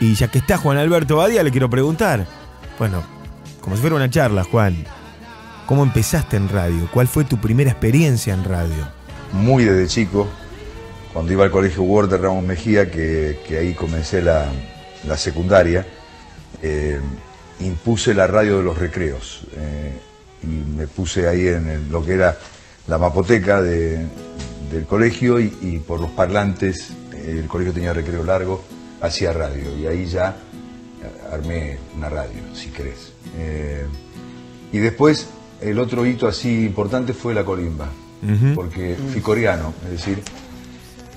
Y ya que está Juan Alberto Badía, le quiero preguntar, bueno, como si fuera una charla, Juan, ¿cómo empezaste en radio? ¿Cuál fue tu primera experiencia en radio? Muy desde chico, cuando iba al colegio Ward de Ramos Mejía, que, ahí comencé la, secundaria, eh, impuse la radio de los recreos. Eh, y me puse ahí en lo que era la mapoteca del colegio y, por los parlantes, el colegio tenía recreo largo, hacía radio y ahí ya armé una radio, si querés. Eh, y después el otro hito así importante fue la colimba, porque fui coreano, es decir,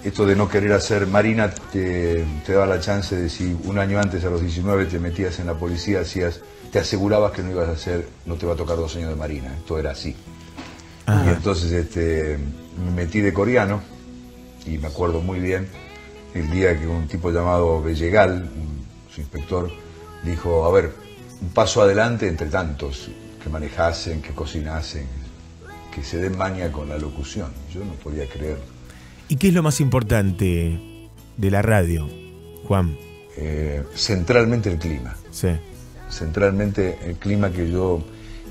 esto de no querer hacer marina te, te, daba la chance de si un año antes, a los 19, te metías en la policía, hacías, te asegurabas que no ibas a hacer, no te va a tocar dos años de marina, esto era así. Y entonces este, me metí de coreano y me acuerdo muy bien el día que un tipo llamado Bellegal, su inspector, dijo, a ver, un paso adelante entre tantos que manejasen, que cocinasen, que se den maña con la locución. Yo no podía creer. ¿Y qué es lo más importante de la radio, Juan? Eh, centralmente el clima. Sí. Centralmente el clima que yo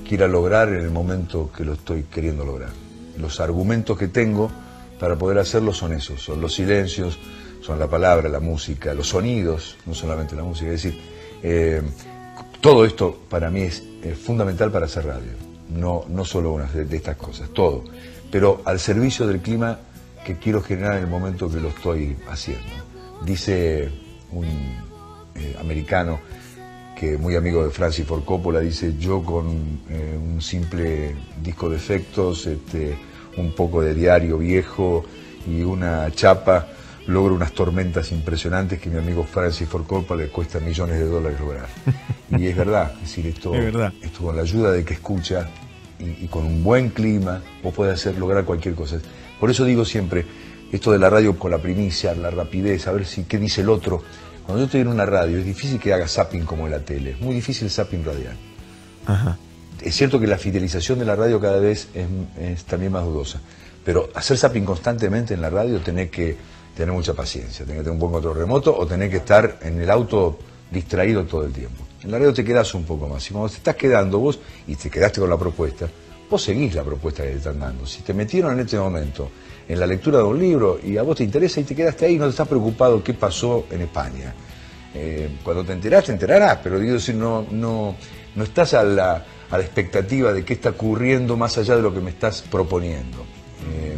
quiera lograr en el momento que lo estoy queriendo lograr. Los argumentos que tengo para poder hacerlo son esos, son los silencios, son la palabra, la música, los sonidos, no solamente la música. Es decir, eh, todo esto para mí es, fundamental para hacer radio, no, no solo una de, estas cosas, todo, pero al servicio del clima que quiero generar en el momento que lo estoy haciendo. Dice un eh, americano, que muy amigo de Francis Ford Coppola, dice, yo con eh, un simple disco de efectos, este, un poco de diario viejo y una chapa, logro unas tormentas impresionantes que mi amigo Francis Ford Coppola le cuesta millones de dólares lograr. Y es verdad, es decir, esto, esto con la ayuda de que escucha y, y, con un buen clima, vos podés hacer lograr cualquier cosa. Por eso digo siempre, esto de la radio con la primicia, la rapidez, a ver si qué dice el otro cuando yo estoy en una radio es difícil que haga zapping como en la tele, es muy difícil el zapping radial. Es cierto que la fidelización de la radio cada vez es, también más dudosa, pero hacer zapping constantemente en la radio tenés que tener mucha paciencia, tenés que tener un buen control remoto o tenés que estar en el auto distraído todo el tiempo. En la radio te quedas un poco más y cuando te estás quedando vos y te quedaste con la propuesta, vos seguís la propuesta que te están dando. Si te metieron en este momento en la lectura de un libro y a vos te interesa y te quedaste ahí, no te estás preocupado qué pasó en España. Eh, cuando te enterás, te enterarás, pero digo no, no, no estás a la, a la expectativa de qué está ocurriendo más allá de lo que me estás proponiendo. Eh,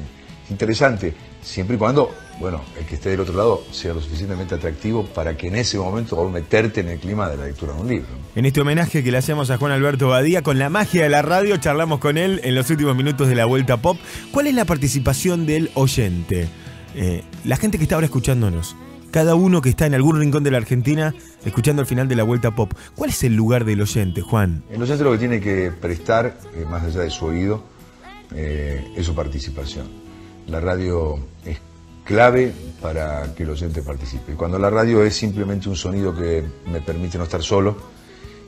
interesante, siempre y cuando, bueno, el que esté del otro lado sea lo suficientemente atractivo para que en ese momento vos meterte en el clima de la lectura de un libro. En este homenaje que le hacemos a Juan Alberto Badía, con la magia de la radio, charlamos con él en los últimos minutos de la Vuelta Pop. ¿Cuál es la participación del oyente? Eh, la gente que está ahora escuchándonos, cada uno que está en algún rincón de la Argentina escuchando al final de la Vuelta Pop. ¿Cuál es el lugar del oyente, Juan? El oyente lo que tiene que prestar, eh, más allá de su oído, eh, es su participación la radio es clave para que el oyente participe. Cuando la radio es simplemente un sonido que me permite no estar solo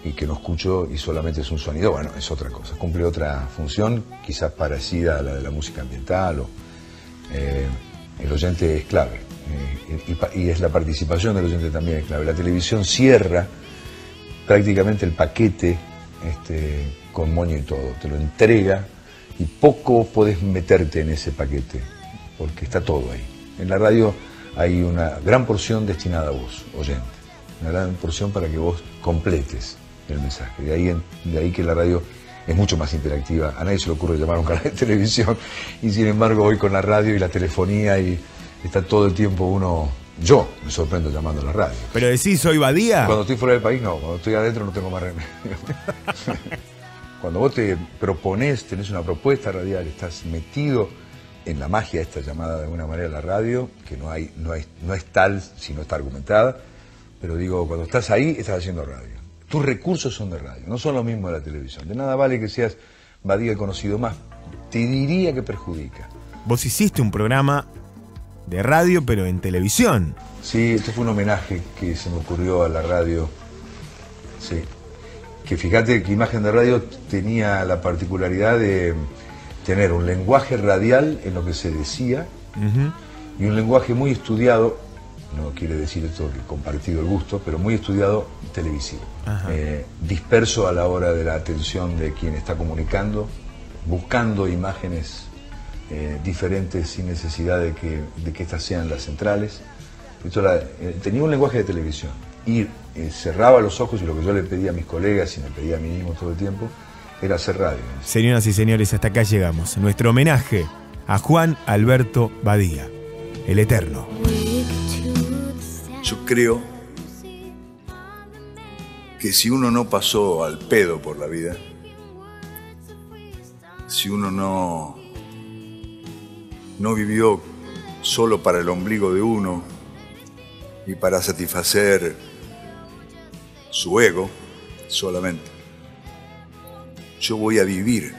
y que no escucho y solamente es un sonido, bueno, es otra cosa, cumple otra función, quizás parecida a la de la música ambiental. Eh, el oyente es clave eh, y, es la participación del oyente también es clave. La televisión cierra prácticamente el paquete este, con moño y todo, te lo entrega y poco podés meterte en ese paquete, porque está todo ahí. En la radio hay una gran porción destinada a vos, oyente, una gran porción para que vos completes el mensaje. De ahí, de ahí que la radio es mucho más interactiva. A nadie se le ocurre llamar a un canal de televisión y sin embargo hoy con la radio y la telefonía y está todo el tiempo uno... Yo me sorprendo llamando a la radio. Pero decís, soy Badía. Cuando estoy fuera del país no, cuando estoy adentro no tengo más remedio. Cuando vos te propones, tenés una propuesta radial, estás metido en la magia esta llamada de alguna manera la radio, que no, hay, no, no es tal si no está argumentada, pero digo, cuando estás ahí, estás haciendo radio. Tus recursos son de radio, no son lo mismo de la televisión. De nada vale que seas Badía conocido más, te diría que perjudica. Vos hiciste un programa de radio, pero en televisión. Sí, esto fue un homenaje que se me ocurrió a la radio. Sí, que fíjate que Imagen de Radio tenía la particularidad de tener un lenguaje radial en lo que se decía y un lenguaje muy estudiado no quiere decir esto que compartido el gusto, pero muy estudiado televisivo. Eh, disperso a la hora de la atención de quien está comunicando, buscando imágenes eh, diferentes sin necesidad de que, de que estas sean las centrales. Eh, tenía un lenguaje de televisión y cerraba los ojos y lo que yo le pedía a mis colegas y me pedía a mí mismo todo el tiempo era hacer radio. Señoras y señores, hasta acá llegamos. Nuestro homenaje a Juan Alberto Badía, el Eterno. Yo creo que si uno no pasó al pedo por la vida, si uno no, no vivió solo para el ombligo de uno y para satisfacer su ego solamente, yo voy a vivir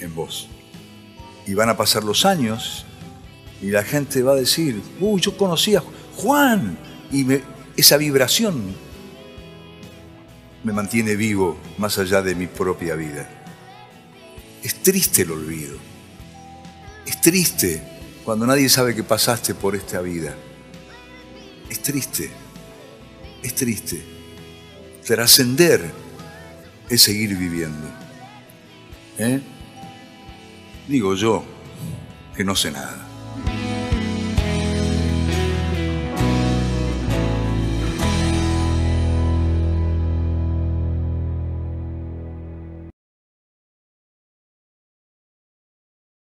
en vos. Y van a pasar los años y la gente va a decir, uy, yo conocía a Juan. Y esa vibración me mantiene vivo más allá de mi propia vida. Es triste el olvido. Es triste cuando nadie sabe que pasaste por esta vida. Es triste. Es triste. Trascender es seguir viviendo. ¿Eh? Digo yo que no sé nada.